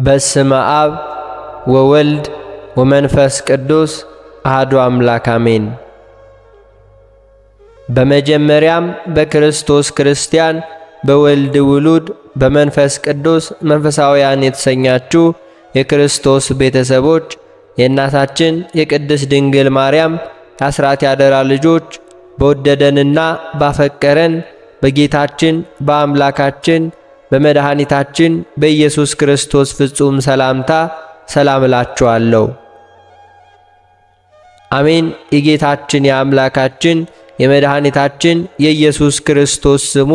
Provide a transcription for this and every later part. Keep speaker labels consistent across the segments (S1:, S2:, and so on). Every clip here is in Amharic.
S1: በስመ አብ ወወልድ ወመንፈስ ቅዱስ አሐዱ አምላክ አሜን። በመጀመሪያም በክርስቶስ ክርስቲያን በወልድ ውሉድ በመንፈስ ቅዱስ መንፈሳውያን የተሰኛችሁ የክርስቶስ ቤተሰቦች የእናታችን የቅድስት ድንግል ማርያም የአስራት ያደራ ልጆች በወደደንና ባፈቀረን በጌታችን በአምላካችን በመድኃኒታችን በኢየሱስ ክርስቶስ ፍጹም ሰላምታ ሰላም እላችኋለሁ። አሜን። የጌታችን የአምላካችን የመድኃኒታችን የኢየሱስ ክርስቶስ ስሙ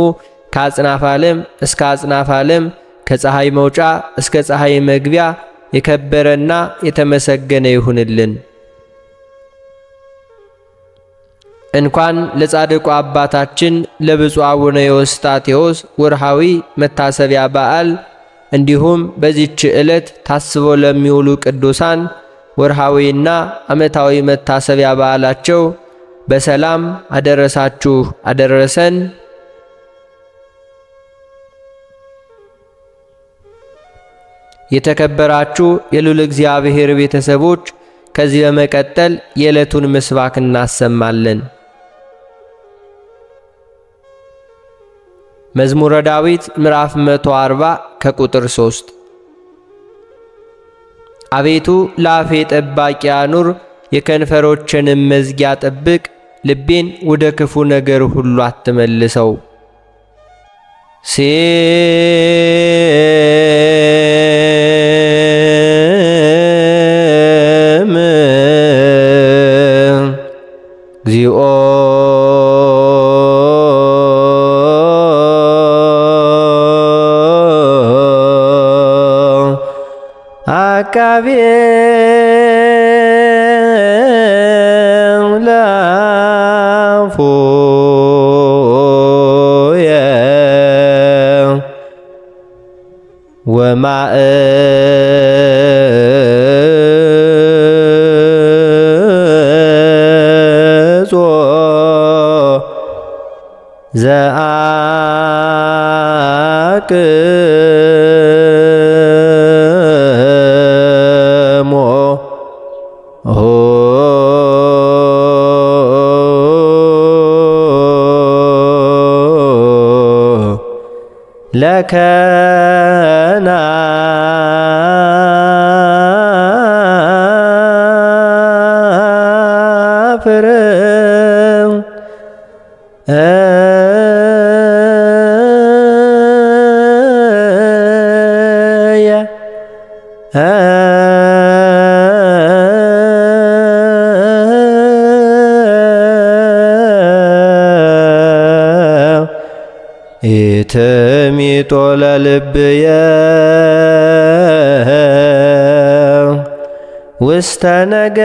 S1: ከአጽናፍ ዓለም እስከ አጽናፍ ዓለም ከፀሐይ መውጫ እስከ ፀሐይ መግቢያ የከበረና የተመሰገነ ይሁንልን። እንኳን ለጻድቁ አባታችን ለብፁዕ አቡነ የወስጣቴዎስ ወርሃዊ መታሰቢያ በዓል እንዲሁም በዚች ዕለት ታስበው ለሚውሉ ቅዱሳን ወርሃዊና ዓመታዊ መታሰቢያ በዓላቸው በሰላም አደረሳችሁ አደረሰን። የተከበራችሁ የልዑል እግዚአብሔር ቤተሰቦች ከዚህ በመቀጠል የዕለቱን ምስባክ እናሰማለን። መዝሙረ ዳዊት ምዕራፍ 140 ከቁጥር 3 አቤቱ ለአፌ ጠባቂ አኑር፣ የከንፈሮችንም መዝጊያ ጠብቅ፣ ልቤን ወደ ክፉ ነገር ሁሉ አትመልሰው። ሴም አቃቤ ላፎየ ወማእጾ ዘአቅሞ لكان آفرا ኢትሚጦ ለልብየ ውስተ ነገርኩ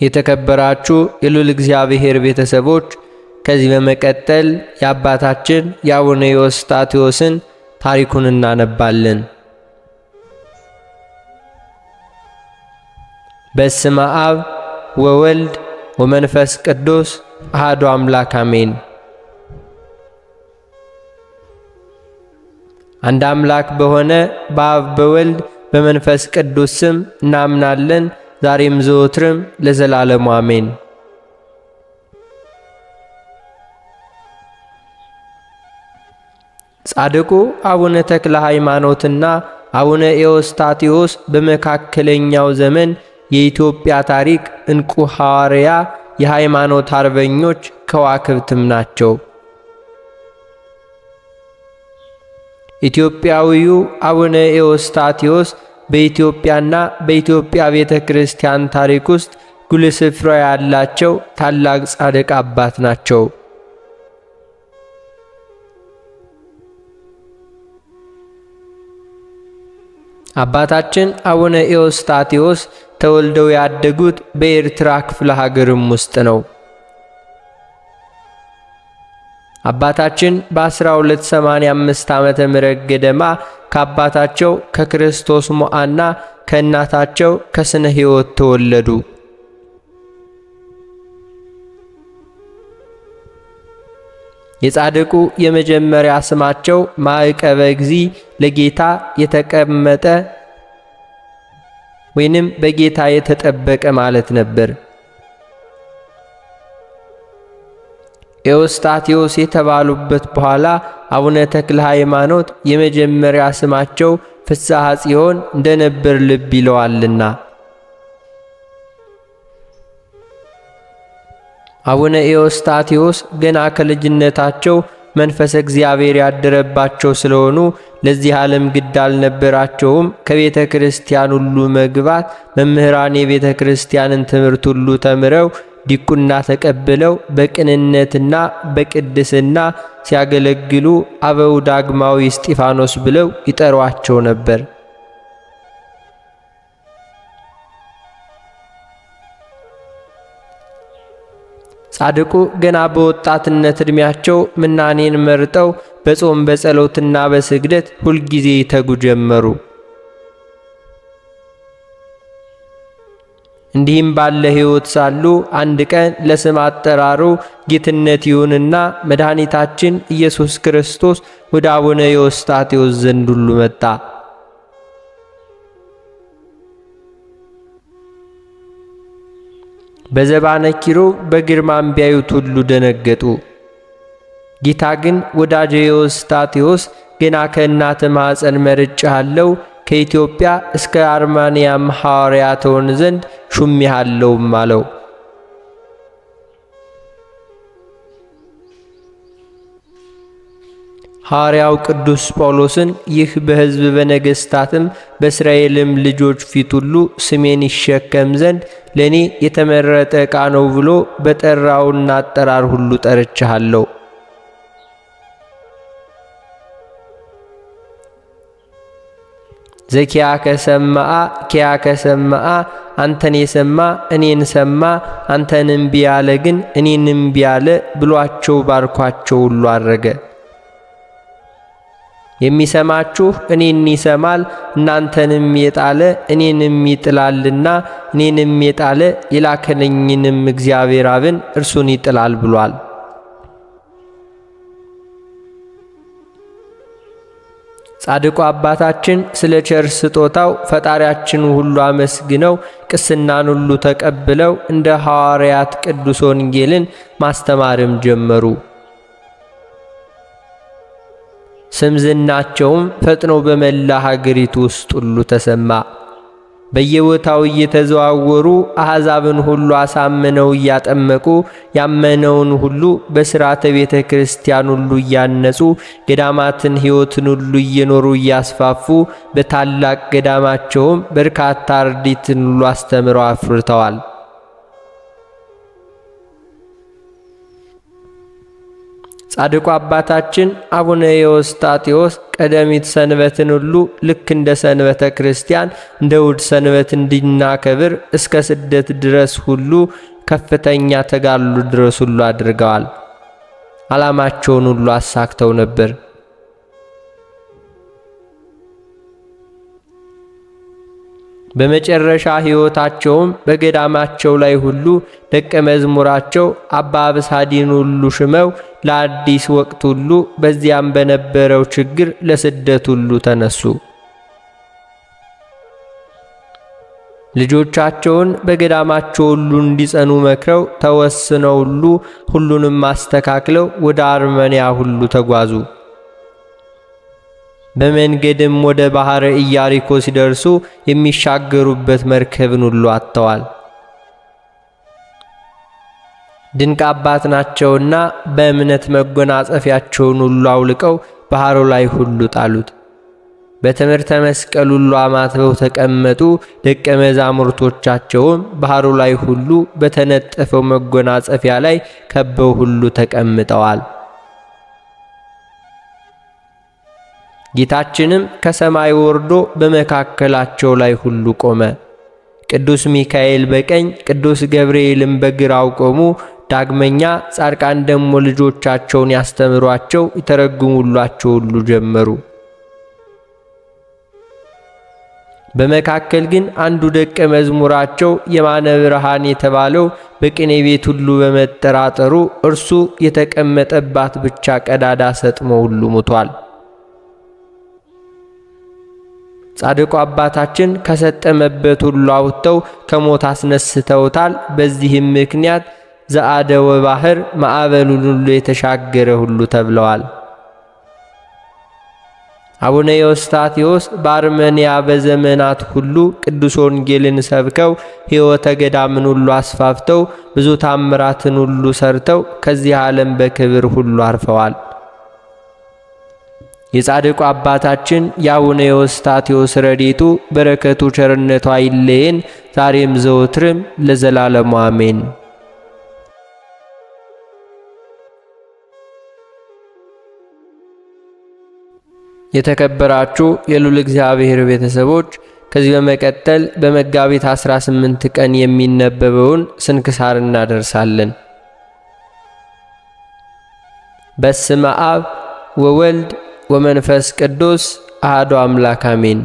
S1: የተከበራችሁ የልዑል እግዚአብሔር ቤተሰቦች ከዚህ በመቀጠል የአባታችን የአቡነ የወስጣቴዎስን ታሪኩን እናነባለን። በስመ አብ ወወልድ ወመንፈስ ቅዱስ አሐዱ አምላክ አሜን። አንድ አምላክ በሆነ በአብ በወልድ በመንፈስ ቅዱስ ስም እናምናለን ዛሬም ዘወትርም ለዘላለሙ አሜን። ጻድቁ አቡነ ተክለ ሃይማኖትና አቡነ ኤዎስጣቴዎስ በመካከለኛው ዘመን የኢትዮጵያ ታሪክ እንቁ ሐዋርያ፣ የሃይማኖት አርበኞች ከዋክብትም ናቸው። ኢትዮጵያዊው አቡነ ኤዎስጣቴዎስ በኢትዮጵያና በኢትዮጵያ ቤተ ክርስቲያን ታሪክ ውስጥ ጉልህ ስፍራ ያላቸው ታላቅ ጻድቅ አባት ናቸው። አባታችን አቡነ ኤዎስጣቴዎስ ተወልደው ያደጉት በኤርትራ ክፍለ ሀገርም ውስጥ ነው። አባታችን በ1285 ዓመተ ምህረት ገደማ ከአባታቸው ከክርስቶስ ሞዓና ከእናታቸው ከስነ ሕይወት ተወለዱ። የጻድቁ የመጀመሪያ ስማቸው ማዕቀበ እግዚ ለጌታ የተቀመጠ ወይንም በጌታ የተጠበቀ ማለት ነበር። ኤዎስጣቴዎስ የተባሉበት በኋላ አቡነ ተክለ ሃይማኖት የመጀመሪያ ስማቸው ፍስሐ ጽዮን እንደነበር ልብ ይለዋልና። አቡነ ኤዎስጣቴዎስ ገና ከልጅነታቸው መንፈስ እግዚአብሔር ያደረባቸው ስለሆኑ ለዚህ ዓለም ግድ አልነበራቸውም። ከቤተ ክርስቲያን ሁሉ መግባት መምህራን የቤተ ክርስቲያንን ትምህርት ሁሉ ተምረው ዲቁና ተቀብለው በቅንነትና በቅድስና ሲያገለግሉ አበው ዳግማዊ እስጢፋኖስ ብለው ይጠሯቸው ነበር። ጻድቁ ገና በወጣትነት ዕድሜያቸው ምናኔን መርጠው በጾም በጸሎትና በስግደት ሁልጊዜ ይተጉ ጀመሩ። እንዲህም ባለ ሕይወት ሳሉ አንድ ቀን ለስም አጠራሩ ጌትነት ይሁንና መድኃኒታችን ኢየሱስ ክርስቶስ ወደ አቡነ ኤዎስጣቴዎስ ዘንድ ሁሉ መጣ። በዘባነ ኪሩብ በግርማም ቢያዩት ሁሉ ደነገጡ። ጌታ ግን ወዳጄ ኤዎስጣቴዎስ ገና ከእናተ ማኅፀን መርጬሃለሁ ከኢትዮጵያ እስከ አርማንያም ሐዋርያ ትሆን ዘንድ ሹሜሃለሁም አለው። ሐዋርያው ቅዱስ ጳውሎስን ይህ በሕዝብ በነገሥታትም በእስራኤልም ልጆች ፊት ሁሉ ስሜን ይሸከም ዘንድ ለእኔ የተመረጠ ዕቃ ነው ብሎ በጠራውና አጠራር ሁሉ ጠርቼሃለሁ። ዘኪያከ ሰማአ ኪያከ ሰማአ አንተን የሰማ እኔን ሰማ፣ አንተን እምቢ ያለ ግን እኔን እምቢ ያለ ብሏቸው ባርኳቸው ሁሉ አረገ። የሚሰማችሁ እኔን ይሰማል፣ እናንተንም የጣለ እኔንም ይጥላልና እኔንም የጣለ የላከለኝንም እግዚአብሔር አብን እርሱን ይጥላል ብሏል። ጻድቁ አባታችን ስለ ቸር ስጦታው ፈጣሪያችን ሁሉ አመስግነው ቅስናን ሁሉ ተቀብለው እንደ ሐዋርያት ቅዱስ ወንጌልን ማስተማርም ጀመሩ። ስም ዝናቸውም ፈጥኖ በመላ ሀገሪቱ ውስጥ ሁሉ ተሰማ። በየቦታው እየተዘዋወሩ አሕዛብን ሁሉ አሳምነው እያጠመቁ ያመነውን ሁሉ በሥርዓተ ቤተ ክርስቲያን ሁሉ እያነጹ ገዳማትን ሕይወትን ሁሉ እየኖሩ እያስፋፉ በታላቅ ገዳማቸውም በርካታ አርዲትን ሁሉ አስተምረው አፍርተዋል። ጻድቁ አባታችን አቡነ ኤዎስጣቴዎስ ቀደሚት ሰንበትን ሁሉ ልክ እንደ ሰንበተ ክርስቲያን እንደ እሑድ ሰንበት እንዲናከብር እስከ ስደት ድረስ ሁሉ ከፍተኛ ተጋድሎ ድረስ ሁሉ አድርገዋል። ዓላማቸውን ሁሉ አሳክተው ነበር። በመጨረሻ ሕይወታቸውም በገዳማቸው ላይ ሁሉ ደቀ መዝሙራቸው አባ አብሳዲን ሁሉ ሽመው ለአዲስ ወቅት ሁሉ በዚያም በነበረው ችግር ለስደት ሁሉ ተነሱ። ልጆቻቸውን በገዳማቸው ሁሉ እንዲጸኑ መክረው ተወስነው ሁሉ ሁሉንም አስተካክለው ወደ አርመንያ ሁሉ ተጓዙ። በመንገድም ወደ ባሕረ ኢያሪኮ ሲደርሱ የሚሻገሩበት መርከብን ሁሉ አጥተዋል። ድንቅ አባት ናቸውና በእምነት መጎናጸፊያቸውን ሁሉ አውልቀው ባሕሩ ላይ ሁሉ ጣሉት። በትምህርተ መስቀል ሁሉ አማትበው ተቀመጡ። ደቀ መዛሙርቶቻቸውም ባሕሩ ላይ ሁሉ በተነጠፈው መጎናጸፊያ ላይ ከበው ሁሉ ተቀምጠዋል። ጌታችንም ከሰማይ ወርዶ በመካከላቸው ላይ ሁሉ ቆመ። ቅዱስ ሚካኤል በቀኝ ቅዱስ ገብርኤልም በግራው ቆሙ። ዳግመኛ ጻድቃን ደግሞ ልጆቻቸውን ያስተምሯቸው ይተረጉሙላቸው ሁሉ ጀመሩ። በመካከል ግን አንዱ ደቀ መዝሙራቸው የማነ ብርሃን የተባለው በቅኔ ቤት ሁሉ በመጠራጠሩ እርሱ የተቀመጠባት ብቻ ቀዳዳ ሰጥሞ ሁሉ ሙቷል። ጻድቁ አባታችን ከሰጠመበት ሁሉ አውጥተው ከሞት አስነስተውታል። በዚህም ምክንያት ዘአደወ ባህር ማዕበሉን ሁሉ የተሻገረ ሁሉ ተብለዋል። አቡነ ዮስታቴዎስ በአርመንያ በዘመናት ሁሉ ቅዱስ ወንጌልን ሰብከው ሕይወተ ገዳምን ሁሉ አስፋፍተው ብዙ ታምራትን ሁሉ ሰርተው ከዚህ ዓለም በክብር ሁሉ አርፈዋል። የጻድቁ አባታችን የአቡነ ዮስታቴዎስ ረድኤቱ በረከቱ ቸርነቱ አይለየን ዛሬም ዘወትርም ለዘላለሙ አሜን። የተከበራችሁ የሉል እግዚአብሔር ቤተሰቦች ከዚህ በመቀጠል በመጋቢት 18 ቀን የሚነበበውን ስንክሳር እናደርሳለን። በስመ አብ ወወልድ ወመንፈስ ቅዱስ አሐዱ አምላክ አሜን።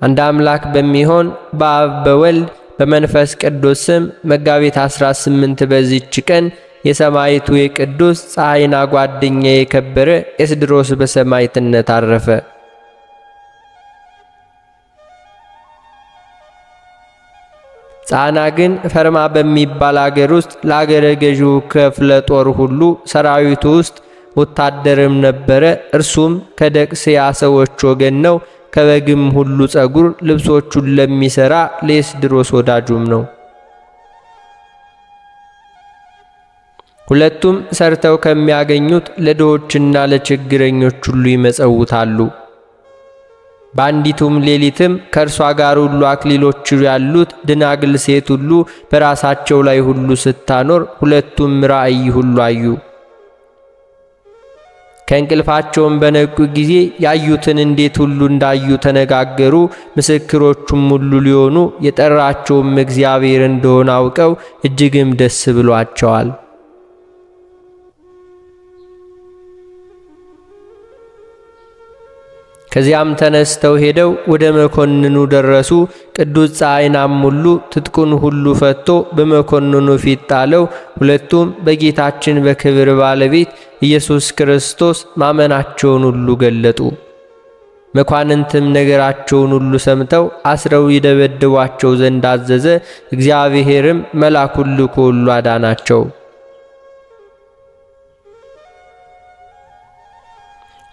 S1: አንድ አምላክ በሚሆን በአብ በወልድ በመንፈስ ቅዱስ ስም መጋቢት 18 በዚች ቀን የሰማይቱ የቅዱስ ፀሐይና ጓደኛ የከበረ ኤስድሮስ በሰማዕትነት አረፈ። ጻና ግን ፈርማ በሚባል አገር ውስጥ ለአገረ ገዢው ክፍለ ጦር ሁሉ ሰራዊቱ ውስጥ ወታደርም ነበረ። እርሱም ከደቅስያ ሰዎች ወገን ነው። ከበግም ሁሉ ጸጉር ልብሶቹን ለሚሰራ ለኤስድሮስ ወዳጁም ነው። ሁለቱም ሰርተው ከሚያገኙት ለድሆችና ለችግረኞች ሁሉ ይመጸውታሉ። በአንዲቱም ሌሊትም ከእርሷ ጋር ሁሉ አክሊሎች ያሉት ደናግል ሴት ሁሉ በራሳቸው ላይ ሁሉ ስታኖር ሁለቱም ራእይ ሁሉ አዩ። ከእንቅልፋቸውም በነቁ ጊዜ ያዩትን እንዴት ሁሉ እንዳዩ ተነጋገሩ። ምስክሮቹም ሁሉ ሊሆኑ የጠራቸውም እግዚአብሔር እንደሆነ አውቀው እጅግም ደስ ብሏቸዋል። ከዚያም ተነስተው ሄደው ወደ መኮንኑ ደረሱ። ቅዱስ ፀሐይናም ሁሉ ትጥቁን ሁሉ ፈቶ በመኮንኑ ፊት ጣለው። ሁለቱም በጌታችን በክብር ባለቤት ኢየሱስ ክርስቶስ ማመናቸውን ሁሉ ገለጡ። መኳንንትም ነገራቸውን ሁሉ ሰምተው አስረው ይደበድቧቸው ዘንድ አዘዘ። እግዚአብሔርም መልአኩን ልኮ ሁሉ አዳናቸው።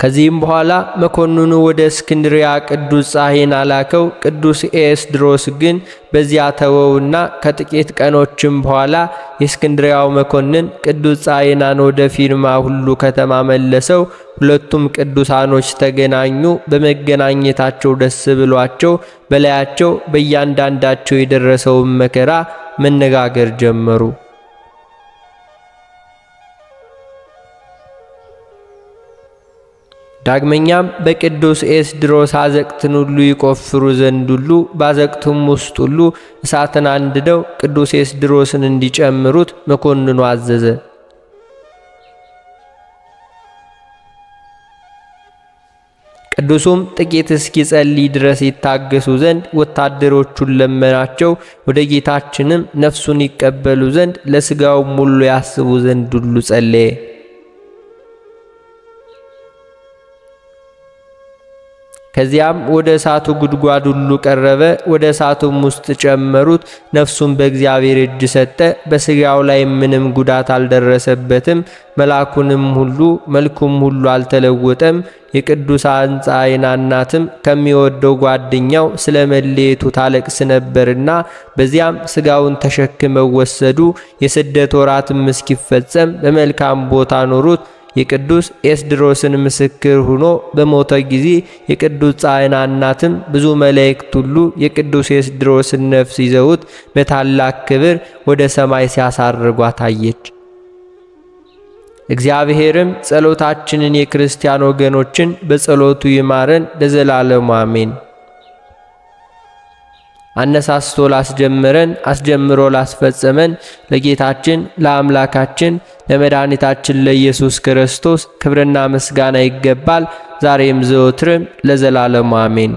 S1: ከዚህም በኋላ መኮንኑ ወደ እስክንድሪያ ቅዱስ ፀሐይን አላከው። ቅዱስ ኤስድሮስ ግን በዚያ ተወውና ከጥቂት ቀኖችም በኋላ የእስክንድሪያው መኮንን ቅዱስ ፀሐይናን ወደ ፊርማ ሁሉ ከተማ መለሰው። ሁለቱም ቅዱሳኖች ተገናኙ። በመገናኘታቸው ደስ ብሏቸው በላያቸው በእያንዳንዳቸው የደረሰውን መከራ መነጋገር ጀመሩ። ዳግመኛም በቅዱስ ኤስድሮስ አዘቅትን ሁሉ ይቆፍሩ ዘንድ ሁሉ ባዘቅቱም ውስጥ ሁሉ እሳትን አንድደው ቅዱስ ኤስድሮስን እንዲጨምሩት መኮንኑ አዘዘ። ቅዱሱም ጥቂት እስኪጸልይ ድረስ ይታገሱ ዘንድ ወታደሮቹን ለመናቸው። ወደ ጌታችንም ነፍሱን ይቀበሉ ዘንድ ለሥጋውም ሁሉ ያስቡ ዘንድ ሁሉ ጸለየ። ከዚያም ወደ እሳቱ ጉድጓድ ሁሉ ቀረበ። ወደ እሳቱም ውስጥ ጨመሩት። ነፍሱን በእግዚአብሔር እጅ ሰጠ። በሥጋው ላይ ምንም ጉዳት አልደረሰበትም። መልአኩንም ሁሉ መልኩም ሁሉ አልተለወጠም። የቅዱሳን ፀሐይና እናትም ከሚወደው ጓደኛው ስለ መለየቱ ታለቅስ ነበርና በዚያም ሥጋውን ተሸክመው ወሰዱ። የስደት ወራትም እስኪፈጸም በመልካም ቦታ ኖሩት። የቅዱስ ኤስድሮስን ምስክር ሆኖ በሞተ ጊዜ የቅዱስ ፀሐይና እናትም ብዙ መላእክት ሁሉ የቅዱስ ኤስድሮስን ነፍስ ይዘውት በታላቅ ክብር ወደ ሰማይ ሲያሳርጓት አየች። እግዚአብሔርም ጸሎታችንን የክርስቲያን ወገኖችን በጸሎቱ ይማረን ለዘላለሙ አሜን። አነሳስቶ ላስጀምረን አስጀምሮ ላስፈጸመን ለጌታችን ለአምላካችን ለመድኃኒታችን ለኢየሱስ ክርስቶስ ክብርና ምስጋና ይገባል፣ ዛሬም ዘወትርም ለዘላለሙ አሜን።